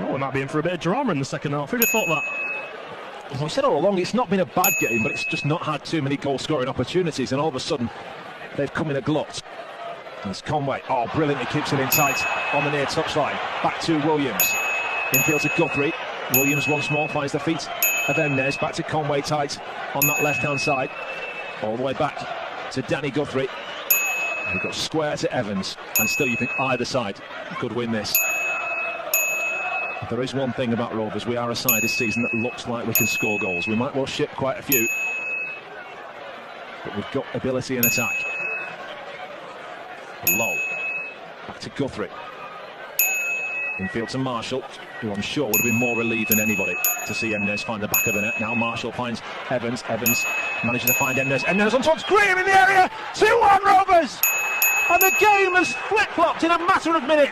Oh, we might be in for a bit of drama in the second half. Who'd have thought that? As we said all along, it's not been a bad game, but it's just not had too many goal scoring opportunities, and all of a sudden they've come in a glut. There's Conway. Oh, brilliant. He keeps it in tight on the near touchline. Back to Williams. Infield to Guthrie. Williams once more finds the feet of Emnes. Back to Conway tight on that left hand side. All the way back to Danny Guthrie. He got square to Evans, and still you think either side could win this. There is one thing about Rovers, we are a side this season that looks like we can score goals. We might well ship quite a few, but we've got ability in attack. Low. Back to Guthrie. Infield to Marshall, who I'm sure would have been more relieved than anybody to see Emnes find the back of the net. Now Marshall finds Evans. Evans manages to find Emnes. Emnes on towards Graham in the area. 2 1 Rovers! And the game has flip flopped in a matter of minutes.